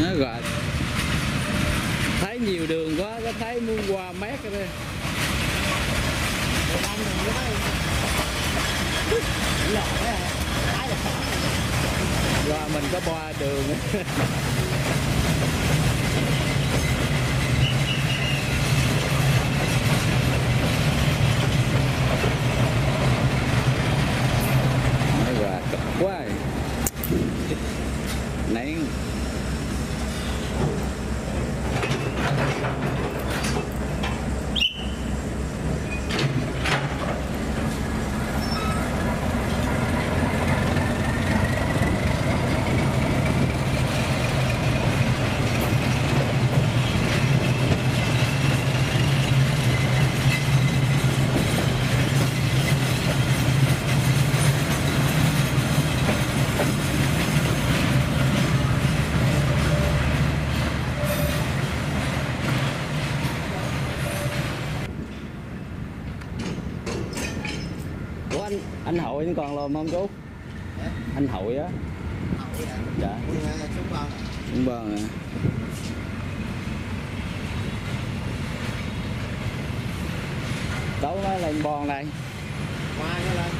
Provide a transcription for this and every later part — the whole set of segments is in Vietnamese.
nó gọi thấy nhiều đường quá có thấy muốn qua mét rồi đây. Qua mình có boa đường nó gà cực quá à. nén Ủa anh anh hội vẫn còn lồn không chú. Hả? anh hội á. Dạ. Cũng bơn nè. Tối nó lên bon đây lên.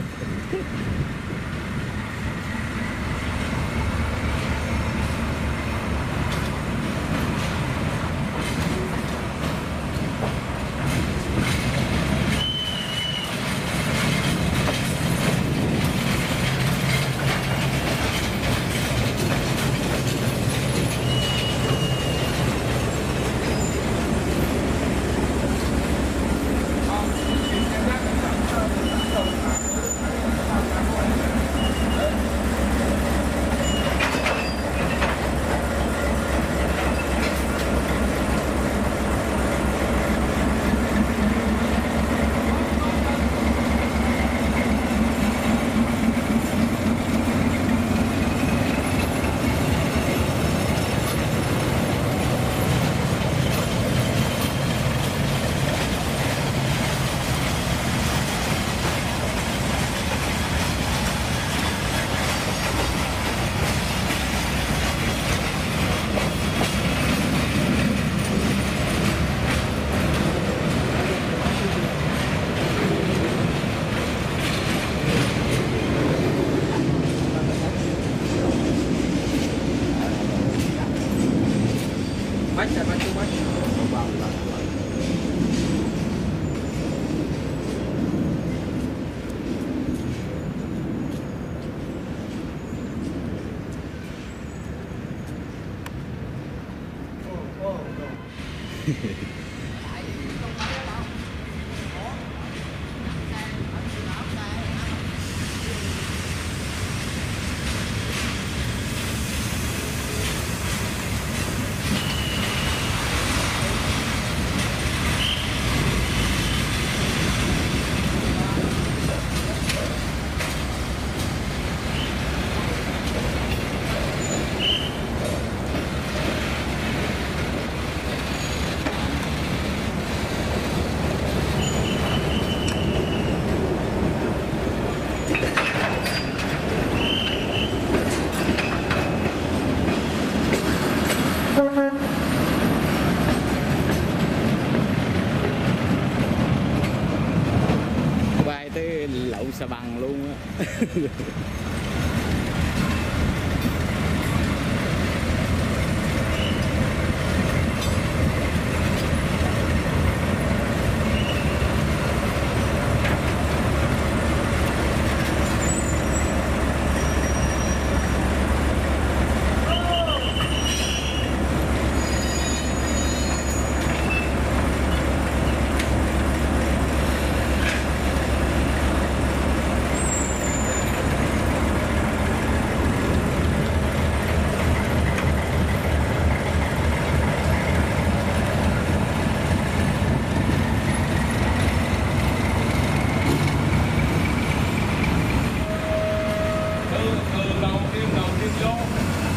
Baca, baca, baca. ハハハハ。交。